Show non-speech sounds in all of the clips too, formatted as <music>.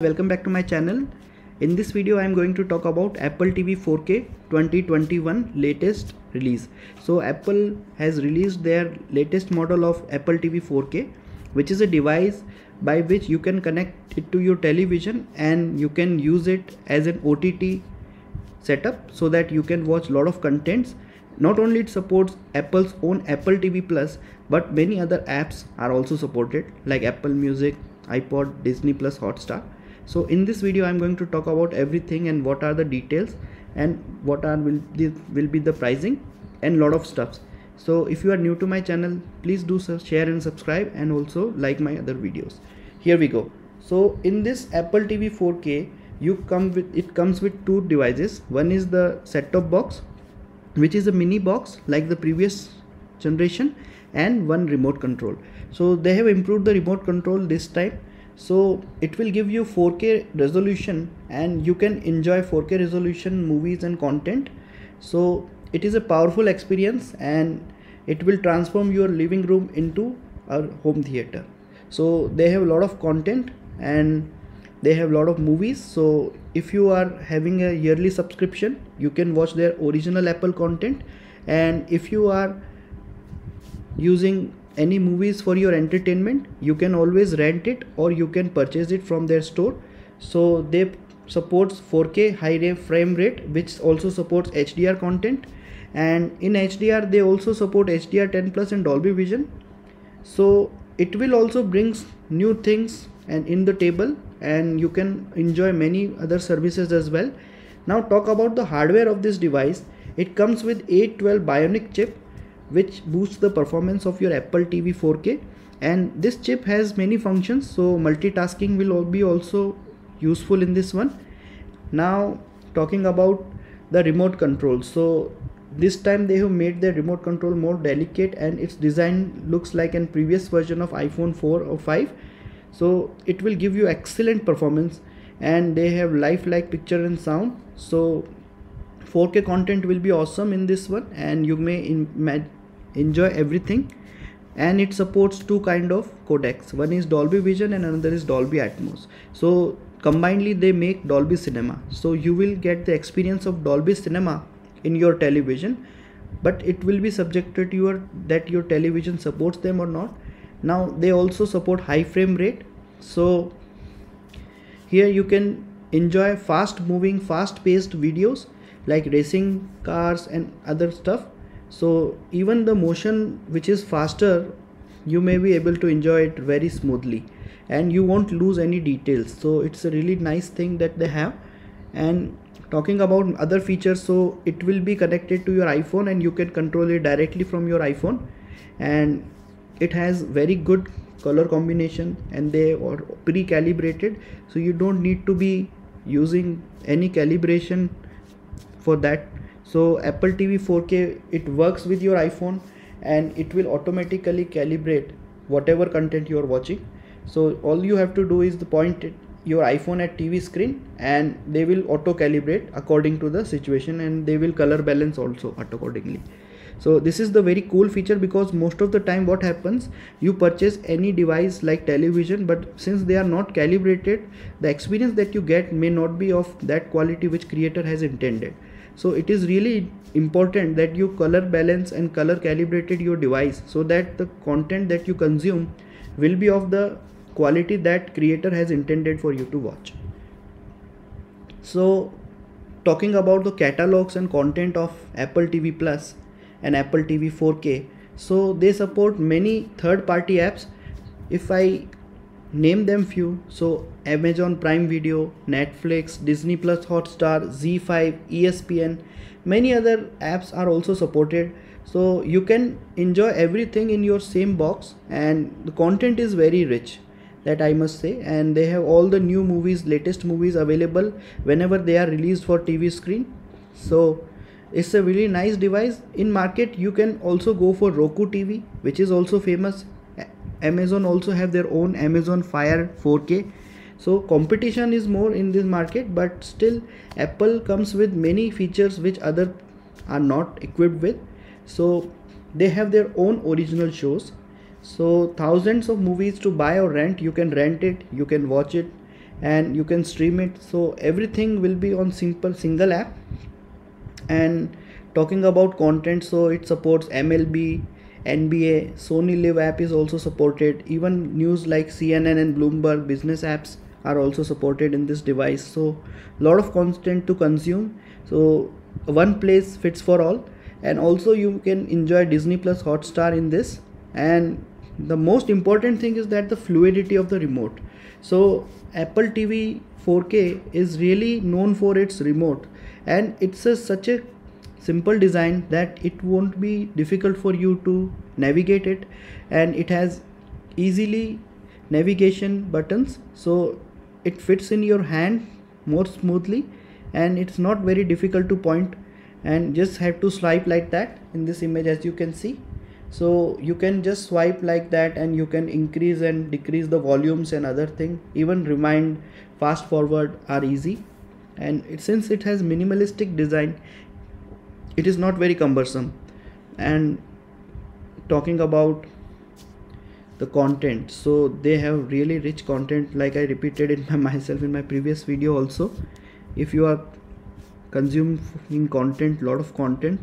welcome back to my channel. In this video i am going to talk about apple tv 4k 2021 latest release. So apple has released their latest model of apple tv 4k which is a device by which you can connect it to your television and you can use it as an ott setup so that you can watch a lot of contents. Not only it supports apple's own apple tv plus but many other apps are also supported like apple music ipod disney plus hotstar so in this video i'm going to talk about everything and what are the details and what are will the, will be the pricing and lot of stuffs. So if you are new to my channel please do share and subscribe and also like my other videos. Here we go. So in this apple tv 4k you come with it comes with two devices. One is the set top box which is a mini box like the previous generation and one remote control. So they have improved the remote control this time so it will give you 4k resolution and you can enjoy 4k resolution movies and content. So it is a powerful experience and it will transform your living room into a home theater. So they have a lot of content and they have a lot of movies. So if you are having a yearly subscription you can watch their original apple content. And if you are using any movies for your entertainment you can always rent it or you can purchase it from their store. So they supports 4k high frame rate which also supports hdr content. And in hdr they also support hdr 10 plus and dolby vision. So it will also brings new things and in the table and you can enjoy many other services as well. Now talk about the hardware of this device. It comes with A12 bionic chip which boosts the performance of your Apple TV 4K and this chip has many functions so multitasking will be also useful in this one. Now talking about the remote control. So this time they have made the remote control more delicate and its design looks like an previous version of iphone 4 or 5 so it will give you excellent performance and they have lifelike picture and sound. So 4k content will be awesome in this one and you may enjoy everything and it supports two kind of codecs. One is dolby vision and another is dolby atmos. So combinedly they make dolby cinema. So you will get the experience of dolby cinema in your television but it will be subjected to your that your television supports them or not. Now they also support high frame rate. So here you can enjoy fast moving fast paced videos like racing cars and other stuff so even the motion which is faster you may be able to enjoy it very smoothly. And you won't lose any details. So it's a really nice thing that they have. And talking about other features so it will be connected to your iphone and you can control it directly from your iphone. And it has very good color combination and they are pre-calibrated. So you don't need to be using any calibration for that so apple tv 4k it works with your iphone and it will automatically calibrate whatever content you are watching. So all you have to do is the point your iphone at tv screen and they will auto calibrate according to the situation and they will color balance also accordingly. So this is the very cool feature because most of the time what happens you purchase any device like television but since they are not calibrated the experience that you get may not be of that quality which creator has intended so it is really important that you color balance and color calibrated your device so that the content that you consume will be of the quality that creator has intended for you to watch. So talking about the catalogs and content of apple tv plus and apple tv 4k so they support many third party apps. If i name them few. So amazon prime video netflix disney plus hotstar ZEE5 espn many other apps are also supported. So you can enjoy everything in your same box and the content is very rich that i must say. And they have all the new movies latest movies available whenever they are released for tv screen. So it's a really nice device. In market you can also go for roku tv which is also famous amazon also have their own amazon fire 4k so competition is more in this market but still apple comes with many features which other are not equipped with. So they have their own original shows. So thousands of movies to buy or rent you can rent it you can watch it and you can stream it. So everything will be on simple single app. And talking about content so it supports mlb nba sony live app is also supported. Even news like cnn and bloomberg business apps are also supported in this device. So a lot of content to consume. So one place fits for all. And also you can enjoy disney plus hotstar in this. And the most important thing is that the fluidity of the remote. So apple tv 4k is really known for its remote. And it's a, such a simple design that it won't be difficult for you to navigate it. And it has easily navigation buttons so it fits in your hand more smoothly and it's not very difficult to point and just have to swipe like that in this image as you can see. So you can just swipe like that and you can increase and decrease the volumes and other thing. Even remind fast forward are easy. And it, since it has minimalistic design it is not very cumbersome. And talking about the content so they have really rich content like i repeated it <laughs> myself in my previous video also. If you are consuming content lot of content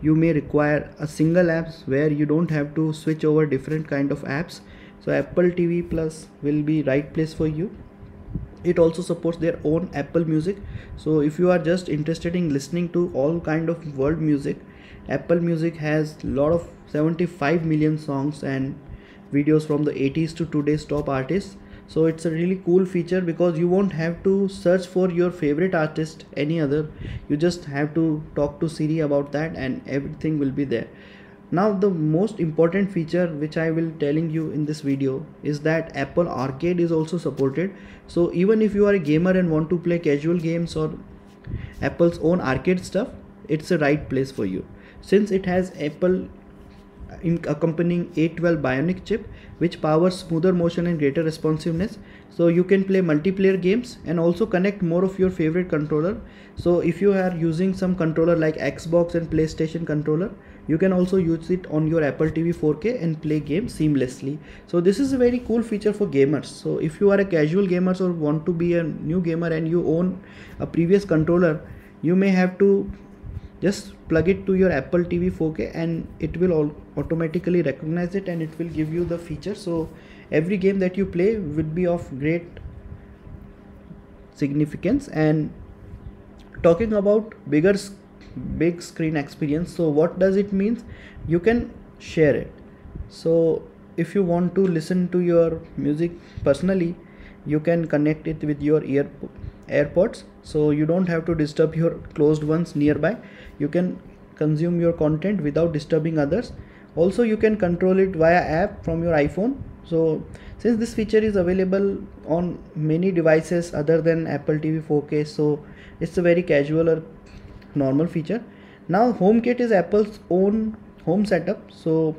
you may require a single apps where you don't have to switch over different kind of apps. So apple tv plus will be right place for you it also supports their own apple music. So if you are just interested in listening to all kind of world music apple music has a lot of 75 million songs and videos from the 80s to today's top artists. So it's a really cool feature because you won't have to search for your favorite artist any other. You just have to talk to siri about that and everything will be there now the most important feature which i will telling you in this video is that apple arcade is also supported. So even if you are a gamer and want to play casual games or apple's own arcade stuff it's a right place for you. Since it has apple uh, in accompanying A12 Bionic chip which powers smoother motion and greater responsiveness. So you can play multiplayer games and also connect more of your favorite controller. So if you are using some controller like Xbox and PlayStation controller you can also use it on your Apple TV 4K and play games seamlessly. So this is a very cool feature for gamers. So if you are a casual gamer or want to be a new gamer and you own a previous controller you may have to just plug it to your apple tv 4k and it will all automatically recognize it and it will give you the feature. So every game that you play would be of great significance. And talking about bigger big screen experience. So what does it means you can share it. So if you want to listen to your music personally you can connect it with your ear airpods. So you don't have to disturb your closed ones nearby. You can consume your content without disturbing others. Also you can control it via app from your iphone. So since this feature is available on many devices other than apple tv 4k so it's a very casual or normal feature. Now homekit is apple's own home setup. So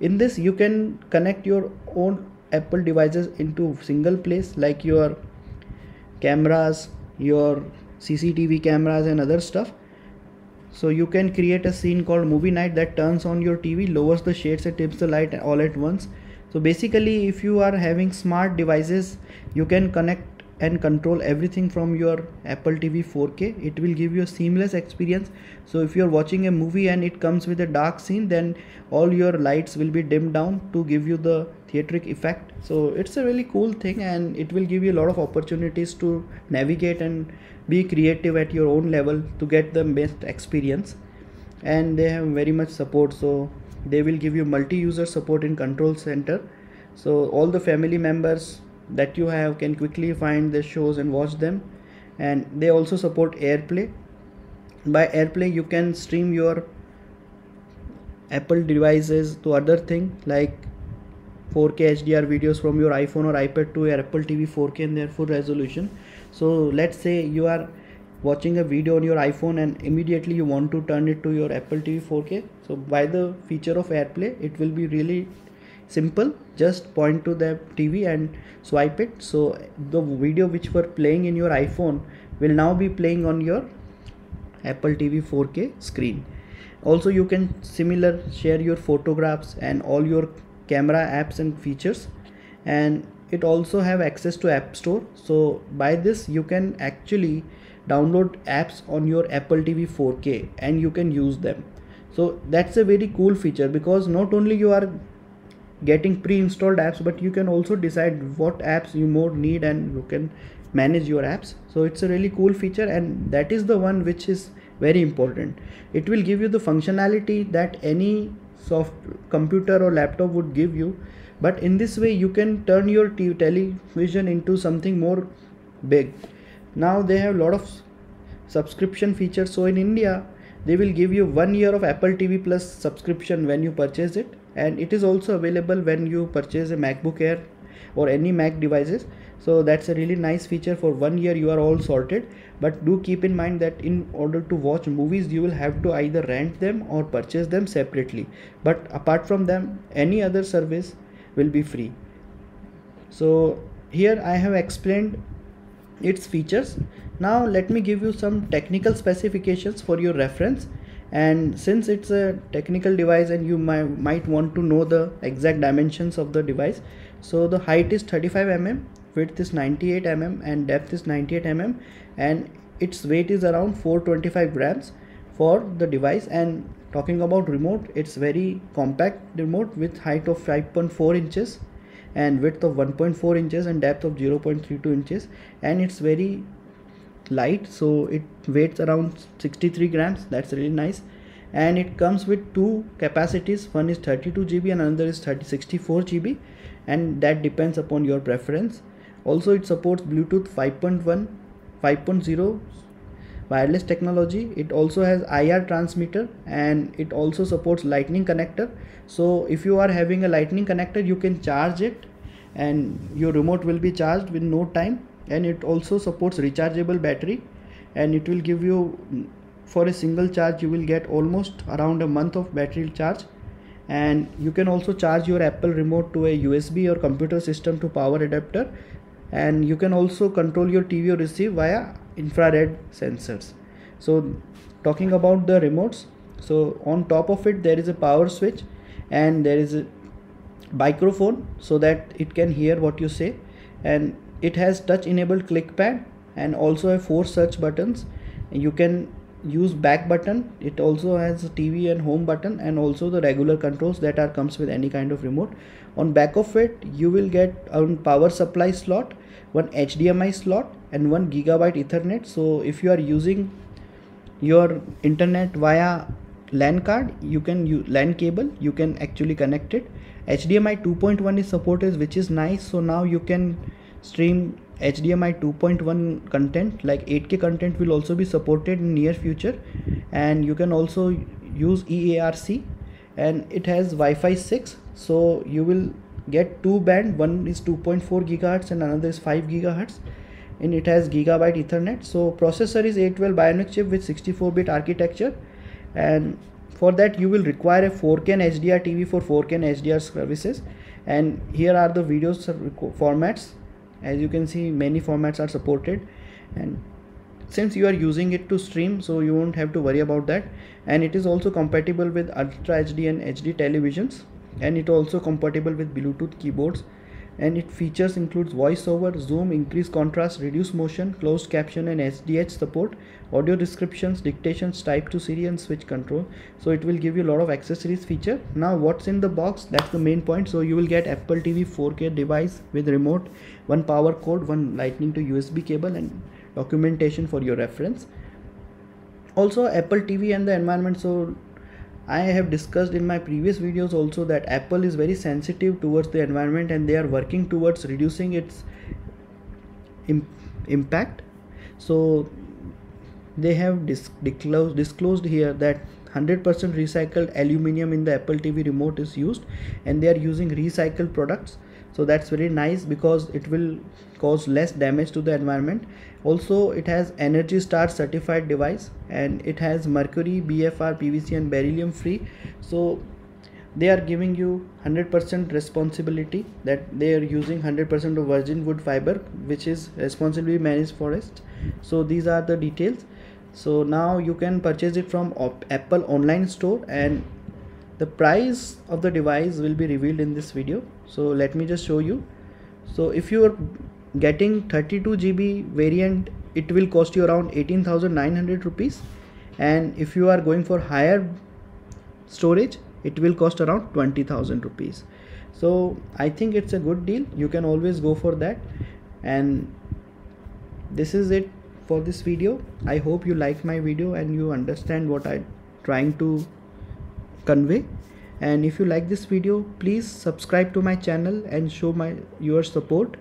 in this you can connect your own apple devices into single place like your cameras your cctv cameras and other stuff. So you can create a scene called movie night that turns on your tv lowers the shades and dims the light all at once. So basically if you are having smart devices you can connect and control everything from your apple tv 4k it will give you a seamless experience. So if you're watching a movie and it comes with a dark scene then all your lights will be dimmed down to give you the theatric effect. So it's a really cool thing and it will give you a lot of opportunities to navigate and be creative at your own level to get the best experience. And they have very much support. So they will give you multi-user support in control center. So all the family members that you have can quickly find the shows and watch them. And they also support airplay. By airplay you can stream your apple devices to other thing like 4k hdr videos from your iphone or ipad to your apple tv 4k in their full resolution. So let's say you are watching a video on your iphone and immediately you want to turn it to your apple tv 4k so by the feature of airplay it will be really simple just point to the tv and swipe it. So the video which were playing in your iphone will now be playing on your apple tv 4k screen. Also you can similar share your photographs and all your camera apps and features. And it also have access to app store. So by this you can actually download apps on your apple tv 4k and you can use them. So that's a very cool feature because not only you are getting pre-installed apps but you can also decide what apps you more need and you can manage your apps. So it's a really cool feature and that is the one which is very important. It will give you the functionality that any soft computer or laptop would give you but in this way you can turn your TV television into something more big. Now they have a lot of subscription features. So in india they will give you one year of apple tv plus subscription when you purchase it and it is also available when you purchase a macbook air or any mac devices. So that's a really nice feature for one year you are all sorted. But do keep in mind that in order to watch movies you will have to either rent them or purchase them separately. But apart from them any other service will be free. So here i have explained its features. Now let me give you some technical specifications for your reference and since it's a technical device and you might, might want to know the exact dimensions of the device so the height is 35 mm width is 98 mm and depth is 98 mm and its weight is around 425 grams for the device. And talking about remote it's very compact remote with height of 5.4 inches and width of 1.4 inches and depth of 0.32 inches. And it's very light so it weighs around 63 grams that's really nice. And it comes with two capacities one is 32 GB and another is 30 64 GB and that depends upon your preference. Also it supports Bluetooth 5.1 5.0 wireless technology. It also has IR transmitter and it also supports lightning connector. So if you are having a lightning connector you can charge it and your remote will be charged with no time and it also supports rechargeable battery and it will give you for a single charge you will get almost around a month of battery charge. And you can also charge your apple remote to a usb or computer system to power adapter. And you can also control your tv or receive via infrared sensors. So talking about the remotes so on top of it there is a power switch and there is a microphone so that it can hear what you say. And it has touch enabled click pad and also have four search buttons. You can use back button. It also has a tv and home button and also the regular controls that are comes with any kind of remote. On back of it you will get a power supply slot one hdmi slot and one gigabyte ethernet. So if you are using your internet via lan card you can use lan cable you can actually connect it. Hdmi 2.1 is supported which is nice. So now you can stream HDMI 2.1 content like 8K content will also be supported in near future. And you can also use EARC and it has Wi-Fi 6 so you will get two band. One is 2.4 gigahertz and another is 5 gigahertz. And it has gigabyte ethernet. So processor is A12 bionic chip with 64 bit architecture. And for that you will require a 4K HDR TV for 4K HDR services. And here are the videos formats as you can see many formats are supported. And since you are using it to stream so you won't have to worry about that. And it is also compatible with ultra hd and hd televisions. And it also compatible with bluetooth keyboards and it features includes voiceover, zoom, increased contrast, reduce motion, closed caption and SDH support, audio descriptions, dictations, type to Siri and switch control. So it will give you a lot of accessories feature. Now what's in the box? That's the main point. So you will get Apple TV 4K device with remote, one power cord, one lightning to USB cable and documentation for your reference. Also Apple TV and the environment. So I have discussed in my previous videos also that Apple is very sensitive towards the environment and they are working towards reducing its Im impact. So they have dis disclosed, disclosed here that 100% recycled aluminum in the Apple TV remote is used and they are using recycled products so that's very nice because it will cause less damage to the environment. Also it has energy star certified device and it has mercury bfr pvc and beryllium free. So they are giving you 100% responsibility that they are using 100% of virgin wood fiber which is responsibly managed forest. So these are the details. So now you can purchase it from apple online store and the price of the device will be revealed in this video. So let me just show you. So if you are getting 32 GB variant it will cost you around 18900 rupees. And if you are going for higher storage it will cost around 20000 rupees. So i think it's a good deal. You can always go for that. And this is it for this video. I hope you like my video and you understand what i'm trying to convey. And if you like this video please subscribe to my channel and show my your support.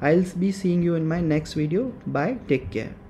I'll be seeing you in my next video. Bye. Take care